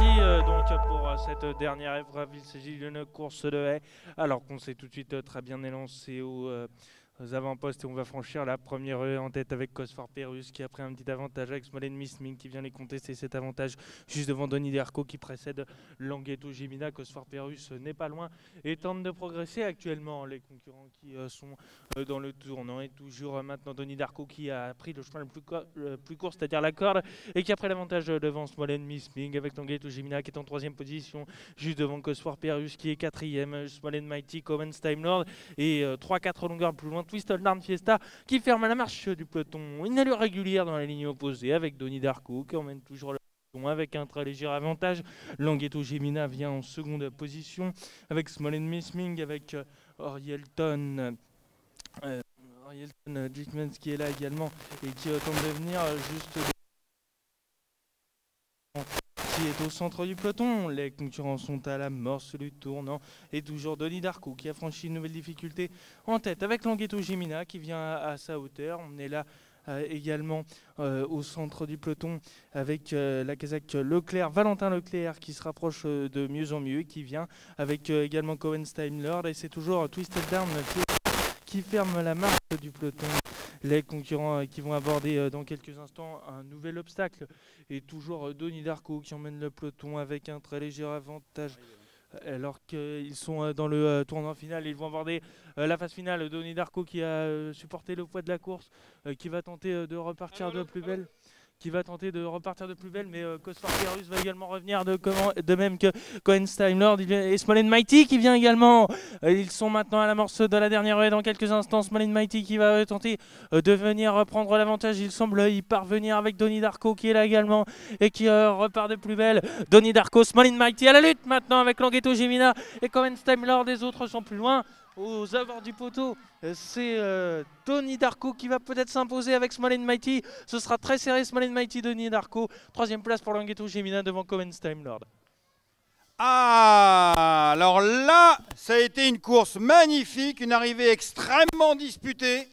euh, donc pour euh, cette dernière épreuve. Il s'agit d'une course de haie. Alors qu'on s'est tout de suite euh, très bien élancé au, aux avant-postes et on va franchir la première en tête avec Cosfor Perus qui a pris un petit avantage avec Smolen Missming qui vient les contester cet avantage juste devant Donny Derco qui précède Languetto Gemina. Cosfor Perus n'est pas loin et tente de progresser actuellement. Les concurrents qui euh, sont euh, dans le tournant et toujours euh, maintenant Donny Darko qui a pris le chemin le plus, court, c'est-à-dire la corde et qui a pris l'avantage devant Smolen Missming avec Languetto Gemina qui est en troisième position juste devant Cosfor Perus qui est quatrième. Smolen Mighty, Commons Time Lord et euh, 3-4 longueurs plus loin, Twisted Darn Fiesta qui ferme la marche du peloton. Une allure régulière dans la ligne opposée avec Donny Darko qui emmène toujours le peloton avec un très léger avantage. Languetto Gemina vient en seconde position avec Smolen Missming, avec euh, Orielton. euh, Dickmans qui est là également et qui euh, tente de venir euh, juste est au centre du peloton. Les concurrents sont à la morse du tournant. Et toujours Donny Darko qui a franchi une nouvelle difficulté en tête avec Languetto Gemina qui vient à, sa hauteur. On est là euh, également euh, au centre du peloton avec euh, la casaque Leclerc, Valentin Leclerc qui se rapproche de mieux en mieux et qui vient avec également Cohen Steinlord. Et c'est toujours Twisted Down qui, qui ferme la marche du peloton. Les concurrents euh, qui vont aborder euh, dans quelques instants un nouvel obstacle et toujours euh, Donny Darko qui emmène le peloton avec un très léger avantage. Alors qu'ils sont dans le tournoi final, ils vont aborder la phase finale. Donny Darko qui a supporté le poids de la course, qui va tenter de repartir de plus belle. Qui va tenter de repartir de plus belle, mais euh, Pierrus va également revenir de, même que Cohen vient- et Smolen Mighty qui vient également. Euh, ils sont maintenant à l'amorce de la dernière haie dans quelques instants. Smolen Mighty qui va euh, tenter euh, de venir euh, prendre l'avantage. Il semble y parvenir avec Donny Darko qui est là également et qui repart de plus belle. Donny Darko, Smolen Mighty à la lutte maintenant avec Languetto Gemina et Cohen Steinlord. Les autres sont plus loin. Aux abords du poteau, euh, c'est euh, Donny Darko qui va peut-être s'imposer avec Smolen Mighty. Ce sera très serré, Smolen Mighty, Donny Darko. Troisième place pour Languetto Gemina devant Cohen Steinlord. Ah, alors là, ça a été une course magnifique, une arrivée extrêmement disputée.